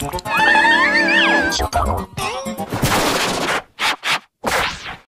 ちょっと